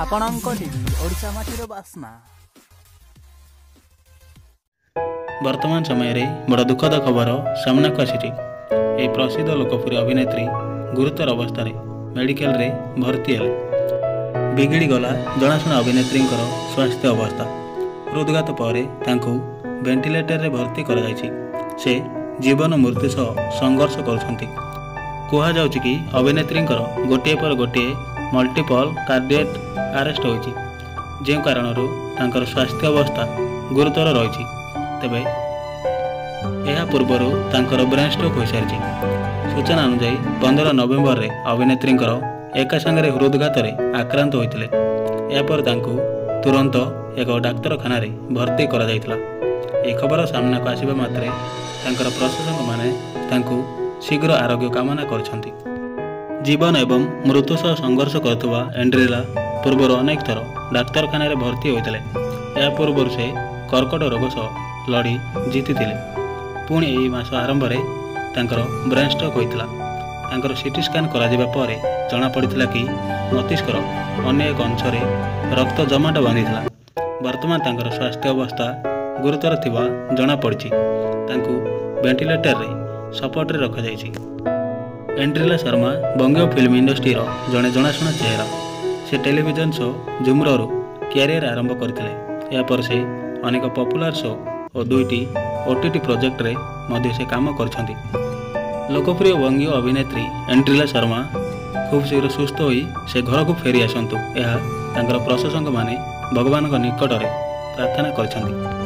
ଆପଣଙ୍କ ଟିଭି ଓଡ଼ିଶା ମାଟିର ବାସ୍ନା। ବର୍ତ୍ତମାନ ସମୟରେ ବଡ଼ ଦୁଃଖଦ ଖବର ସାମ୍ନାକୁ ଆସିଛି। ଏହି ପ୍ରସିଦ୍ଧ ଲୋକପ୍ରିୟ ଅଭିନେତ୍ରୀ ଗୁରୁତର ଅବସ୍ଥାରେ ମେଡିକାଲରେ ଭର୍ତ୍ତି ହେଲେ। ବିଗିଡ଼ିଗଲା ଜଣାଶୁଣା ଅଭିନେତ୍ରୀଙ୍କର ସ୍ୱାସ୍ଥ୍ୟ ଅବସ୍ଥା। ହୃଦଘାତ ପରେ ତାଙ୍କୁ ଭେଣ୍ଟିଲେଟରରେ ଭର୍ତ୍ତି କରାଯାଇଛି। ସେ ଜୀବନ ମୃତ୍ୟୁ ସହ ସଂଘର୍ଷ କରୁଛନ୍ତି। କୁହାଯାଉଛି କି ଅଭିନେତ୍ରୀଙ୍କର ଗୋଟିଏ ପରେ ଗୋଟିଏ ମଲ୍ଟିପଲ୍ କାର୍ଡ଼ିଏଟ୍ ଆରେଷ୍ଟ ହୋଇଛି। ଯେଉଁ କାରଣରୁ ତାଙ୍କର ସ୍ୱାସ୍ଥ୍ୟ ଅବସ୍ଥା ଗୁରୁତର ରହିଛି। ତେବେ ଏହା ପୂର୍ବରୁ ତାଙ୍କର ବ୍ରେନ୍ ଷ୍ଟ୍ରୋକ୍ ହୋଇସାରିଛି। ସୂଚନା ଅନୁଯାୟୀ ପନ୍ଦର ନଭେମ୍ବରରେ ଅଭିନେତ୍ରୀଙ୍କର ଏକା ସାଙ୍ଗରେ ହୃଦଘାତରେ ଆକ୍ରାନ୍ତ ହୋଇଥିଲେ। ଏହାପରେ ତାଙ୍କୁ ତୁରନ୍ତ ଏକ ଡାକ୍ତରଖାନାରେ ଭର୍ତ୍ତି କରାଯାଇଥିଲା। ଏହି ଖବର ସାମ୍ନାକୁ ଆସିବା ମାତ୍ରେ ତାଙ୍କର ପ୍ରଶାସକମାନେ ତାଙ୍କୁ ଶୀଘ୍ର ଆରୋଗ୍ୟ କାମନା କରିଛନ୍ତି। ଜୀବନ ଏବଂ ମୃତ୍ୟୁ ସହ ସଂଘର୍ଷ କରୁଥିବା ଏଣ୍ଡ୍ରିଲା ପୂର୍ବରୁ ଅନେକ ଥର ଡାକ୍ତରଖାନାରେ ଭର୍ତ୍ତି ହୋଇଥିଲେ। ଏହା ପୂର୍ବରୁ ସେ କର୍କଟ ରୋଗ ସହ ଲଢ଼ି ଜିତିଥିଲେ। ପୁଣି ଏହି ମାସ ଆରମ୍ଭରେ ତାଙ୍କର ବ୍ରେନ୍ ଷ୍ଟ୍ରୋକ୍ ହୋଇଥିଲା। ତାଙ୍କର ସିଟି ସ୍କାନ୍ କରାଯିବା ପରେ ଜଣାପଡ଼ିଥିଲା କି ମସ୍ତିଷ୍କର ଅନ୍ୟ ଏକ ଅଂଶରେ ରକ୍ତ ଜମାଟ ବାନ୍ଧିଥିଲା। ବର୍ତ୍ତମାନ ତାଙ୍କର ସ୍ୱାସ୍ଥ୍ୟ ଅବସ୍ଥା ଗୁରୁତର ଥିବା ଜଣାପଡ଼ିଛି। ତାଙ୍କୁ ଭେଣ୍ଟିଲେଟରରେ ସପୋର୍ଟରେ ରଖାଯାଇଛି। ଏଣ୍ଡ୍ରିଲା ଶର୍ମା ବଙ୍ଗୀୟ ଫିଲ୍ମ ଇଣ୍ଡଷ୍ଟ୍ରିର ଜଣେ ଜଣାଶୁଣା ଚେହେରା। ସେ ଟେଲିଭିଜନ ଶୋ ଜୁମ୍ରୋରୁ କ୍ୟାରିୟର ଆରମ୍ଭ କରିଥିଲେ। ଏହାପରେ ସେ ଅନେକ ପପୁଲାର ଶୋ ଓ ଦୁଇଟି ଓ ଟି ଟି ପ୍ରୋଜେକ୍ଟରେ ମଧ୍ୟ ସେ କାମ କରିଛନ୍ତି। ଲୋକପ୍ରିୟ ବଙ୍ଗୀୟ ଅଭିନେତ୍ରୀ ଏଣ୍ଡ୍ରିଲା ଶର୍ମା ଖୁବ୍ ଶୀଘ୍ର ସୁସ୍ଥ ହୋଇ ସେ ଘରକୁ ଫେରି ଆସନ୍ତୁ ଏହା ତାଙ୍କର ପ୍ରଶଂସକମାନେ ଭଗବାନଙ୍କ ନିକଟରେ ପ୍ରାର୍ଥନା କରିଛନ୍ତି।